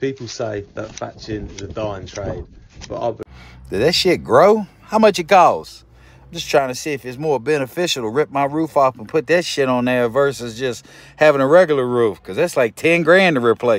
People say that thatching is a dying trade, but I Did that shit grow? How much it costs? I'm just trying to see if it's more beneficial to rip my roof off and put that shit on there versus just having a regular roof. Cause that's like 10 grand to replace.